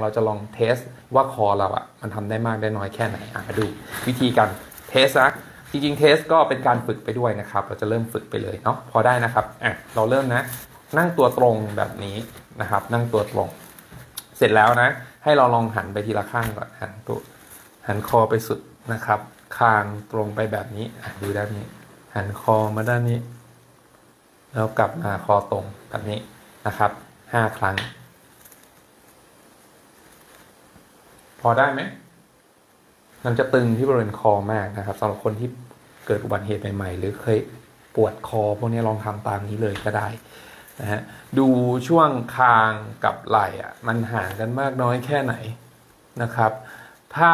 เราจะลองเทสว่าคอเราอะมันทำได้มากได้น้อยแค่ไหนอะมาดูวิธีการเทสนะจริงๆเทสก็เป็นการฝึกไปด้วยนะครับ เราจะเริ่มฝึกไปเลยเนาะพอได้นะครับอะเราเริ่มนะ นั่งตัวตรงแบบนี้นะครับ นั่งตัวตรง เสร็จแล้วนะ ให้เราลองหันไปทีละข้างก่อนหันตัวหันคอไปสุดนะครับ คางตรงไปแบบนี้ดูด้านนี้ หันคอมาด้านนี้ แล้วกลับมาคอตรงแบบนี้นะครับห้าครั้ง พอได้ไหมมันจะตึงที่บริเวณคอมากนะครับสำหรับคนที่เกิดอุบัติเหตุใหม่ๆ หรือเคยปวดคอพวกนี้ลองทำตามนี้เลยก็ได้นะฮะดูช่วงคางกับไหล่อะมันห่างกันมากน้อยแค่ไหนนะครับ ถ้า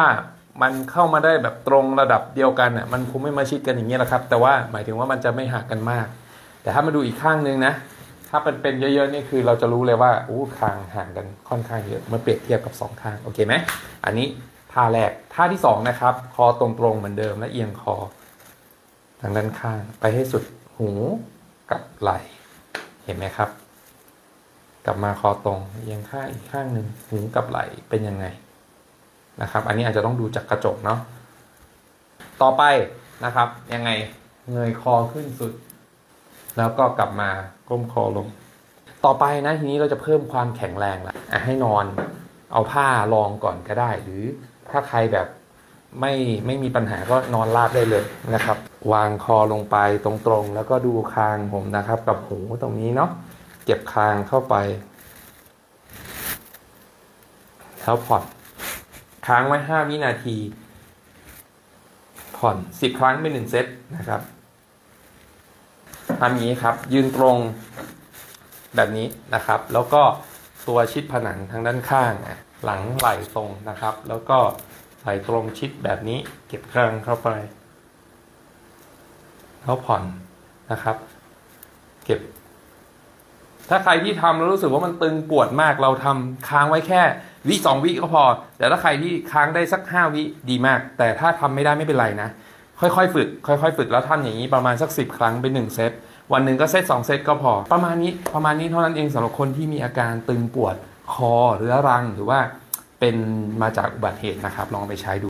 มันเข้ามาได้แบบตรงระดับเดียวกันอะมันคงไม่มาชิดกันอย่างนี้แหละครับ แต่ว่าหมายถึงว่ามันจะไม่ห่างกันมาก แต่ถ้ามาดูอีกข้างนึงนะ ถ้าเป็นเป็นเยอะๆนี่คือเราจะรู้เลยว่าอู้คางห่างกันค่อนข้างเยอะเมื่อเปรียบเทียบกับสองข้างโอเคไหมอันนี้ท่าแรกท่าที่สองนะครับ คอตรงๆเหมือนเดิมและเอียงคอทางด้านข้างไปให้สุดหูกับไหล่เห็นไหมครับ กลับมาคอตรงเอียงข้างอีกข้างหนึ่งหูกับไหล่เป็นยังไงนะครับ อันนี้อาจจะต้องดูจากกระจกเนาะต่อไปนะครับยังไงเงยคอขึ้นสุด แล้วก็กลับมาก้มคอลง ต่อไปนะทีนี้เราจะเพิ่มความแข็งแรงละอะให้นอนเอาผ้ารองก่อนก็ได้ หรือถ้าใครแบบไม่ไม่มีปัญหาก็นอนราบได้เลยนะครับ วางคอลงไปตรงๆ แล้วก็ดูคางผมนะครับ กับหูตรงนี้เนาะเก็บคางเข้าไปแล้วผ่อนค้างไว้ 5 วินาที ผ่อน 10 ครั้งเป็น1เซตนะครับ ทำอย่างนี้ครับ ยืนตรงแบบนี้นะครับ แล้วก็ตัวชิดผนังทางด้านข้างอะหลังไหลตรงนะครับ แล้วก็ไหลตรงชิดแบบนี้เก็บคางเข้าไปแล้วผ่อนนะครับ เก็บ ถ้าใครที่ทำแล้วรู้สึกว่ามันตึงปวดมากเราทำค้างไว้แค่วิสองวิก็พอ แต่ถ้าใครที่ค้างได้สักห้าวิดีมาก แต่ถ้าทำไม่ได้ไม่เป็นไรนะค่อยๆ ฝึก ค่อยๆ ฝึกแล้วทำอย่างนี้ประมาณสักสิบครั้งเป็นหนึ่งเซต วันหนึ่งก็เซตสองเซตก็พอ ประมาณนี้ประมาณนี้เท่านั้นเองสำหรับคนที่มีอาการตึงปวดคอเรื้อรังหรือว่าเป็นมาจากอุบัติเหตุนะครับ ลองไปใช้ดู